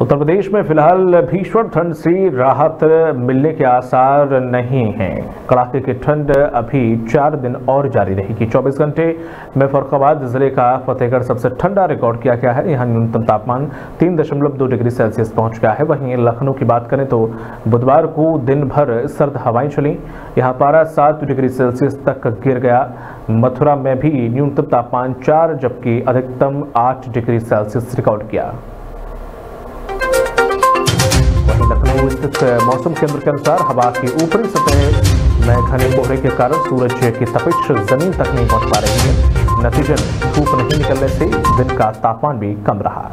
उत्तर प्रदेश में फ़िलहाल भीषण ठंड से राहत मिलने के आसार नहीं हैं। कड़ाके की ठंड अभी चार दिन और जारी रहेगी। 24 घंटे में फरुखाबाद ज़िले का फतेहगढ़ सबसे ठंडा रिकॉर्ड किया गया है। यहाँ न्यूनतम तापमान 3.2 डिग्री सेल्सियस पहुँच गया है। वहीं लखनऊ की बात करें तो बुधवार को दिन भर सर्द हवाएँ चली। यहाँ पारा सात डिग्री सेल्सियस तक गिर गया। मथुरा में भी न्यूनतम तापमान चार, जबकि अधिकतम आठ डिग्री सेल्सियस रिकॉर्ड किया। स्थित मौसम केंद्र के अनुसार हवा की ऊपरी सतह में घने कोहरे के कारण सूरज की तपिश ज़मीन तक नहीं पहुँच पा रही है। नतीजन धूप नहीं निकलने से दिन का तापमान भी कम रहा।